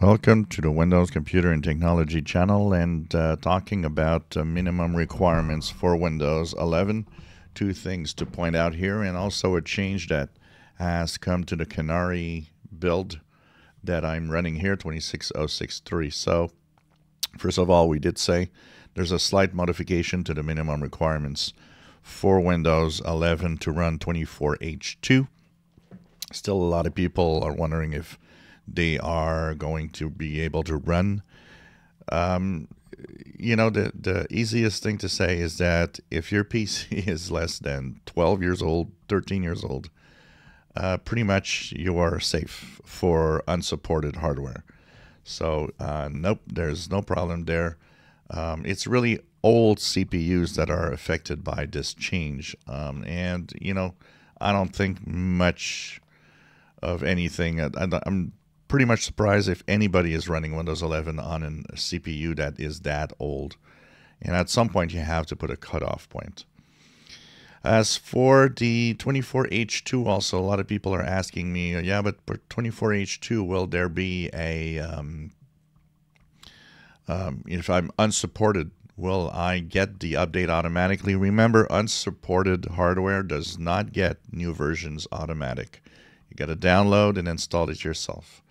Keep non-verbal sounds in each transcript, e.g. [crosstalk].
Welcome to the Windows Computer and Technology channel and uh, talking about uh, minimum requirements for Windows 11. Two things to point out here and also a change that has come to the Canary build that I'm running here 26063. So first of all, we did say there's a slight modification to the minimum requirements for Windows 11 to run 24H2. Still a lot of people are wondering if they are going to be able to run. Um, you know, the, the easiest thing to say is that if your [laughs] PC is less than 12 years old, 13 years old, uh, pretty much you are safe for unsupported hardware. So, uh, nope, there's no problem there. Um, it's really old CPUs that are affected by this change. Um, and, you know, I don't think much of anything. I, am pretty much surprised if anybody is running Windows 11 on a CPU that is that old. And at some point, you have to put a cutoff point. As for the 24H2, also, a lot of people are asking me, yeah, but for 24H2, will there be a, um, um, if I'm unsupported, will I get the update automatically? Remember, unsupported hardware does not get new versions automatic. You got to download and install it yourself.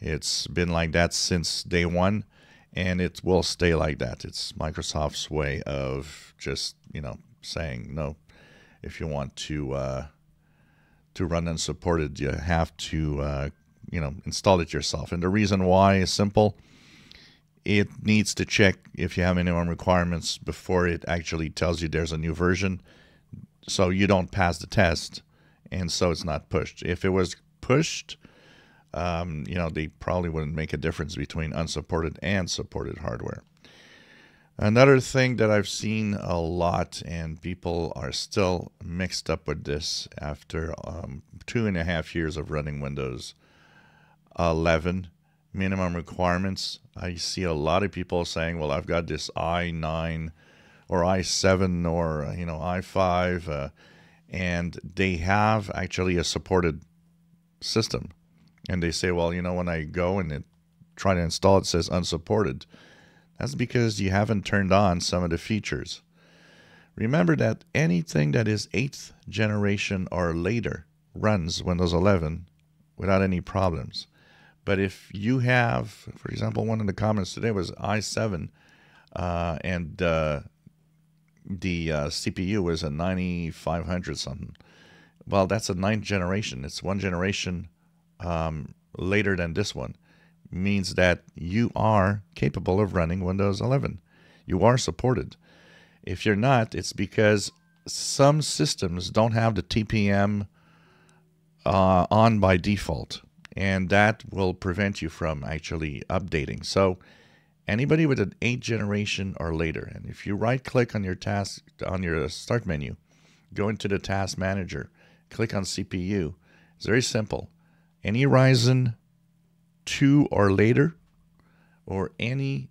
It's been like that since day one, and it will stay like that. It's Microsoft's way of just you know saying no. If you want to uh, to run unsupported, you have to uh, you know install it yourself. And the reason why is simple. It needs to check if you have minimum requirements before it actually tells you there's a new version, so you don't pass the test, and so it's not pushed. If it was pushed, um, you know, they probably wouldn't make a difference between unsupported and supported hardware. Another thing that I've seen a lot, and people are still mixed up with this after um, two and a half years of running Windows 11 minimum requirements. I see a lot of people saying, "Well, I've got this i9 or i7 or you know i5," uh, and they have actually a supported system and they say, well, you know, when I go and it, try to install it, it says unsupported. That's because you haven't turned on some of the features. Remember that anything that is 8th generation or later runs Windows 11 without any problems. But if you have, for example, one of the comments today was i7 uh, and uh, the uh, CPU was a 9500 something. Well, that's a ninth generation. It's one generation um, later than this one means that you are capable of running Windows 11. You are supported. If you're not, it's because some systems don't have the TPM uh, on by default, and that will prevent you from actually updating. So, anybody with an 8 generation or later, and if you right click on your task on your start menu, go into the task manager, click on CPU. It's very simple any Ryzen 2 or later, or any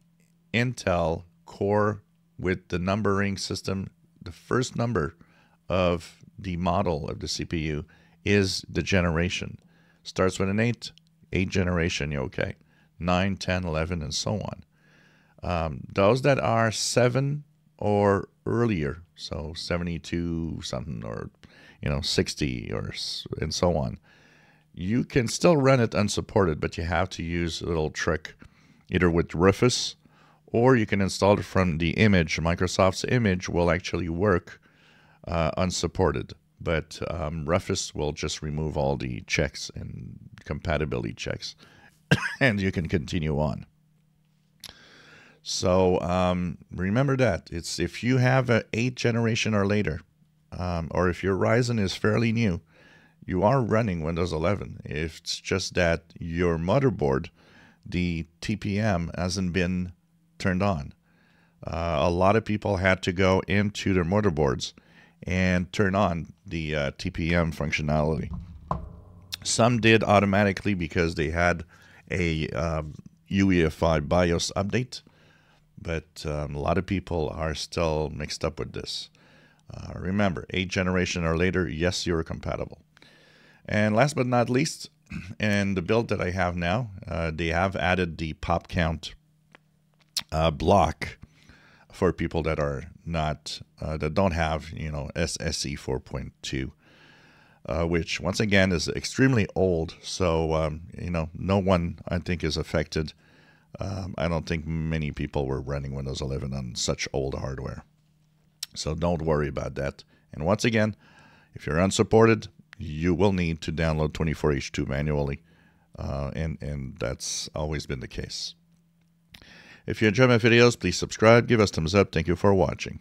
Intel core with the numbering system, the first number of the model of the CPU is the generation. Starts with an 8, 8 generation, you're okay. 9, 10, 11, and so on. Um, those that are 7 or earlier, so 72 something or you know 60 or and so on, you can still run it unsupported, but you have to use a little trick either with Rufus or you can install it from the image. Microsoft's image will actually work uh, unsupported, but um, Rufus will just remove all the checks and compatibility checks, [coughs] and you can continue on. So um, remember that it's if you have a eight generation or later, um, or if your Ryzen is fairly new, you are running Windows 11. It's just that your motherboard, the TPM, hasn't been turned on. Uh, a lot of people had to go into their motherboards and turn on the uh, TPM functionality. Some did automatically because they had a um, UEFI BIOS update, but um, a lot of people are still mixed up with this. Uh, remember, 8 generation or later, yes, you're compatible. And last but not least, [clears throat] in the build that I have now, uh, they have added the pop count uh, block for people that are not uh, that don't have you know SSE 4.2. Uh, which once again is extremely old. So um, you know, no one I think is affected. Um, I don't think many people were running Windows 11 on such old hardware. So don't worry about that. And once again, if you're unsupported, you will need to download 24H2 manually, uh, and and that's always been the case. If you enjoy my videos, please subscribe, give us thumbs up. Thank you for watching.